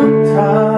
他。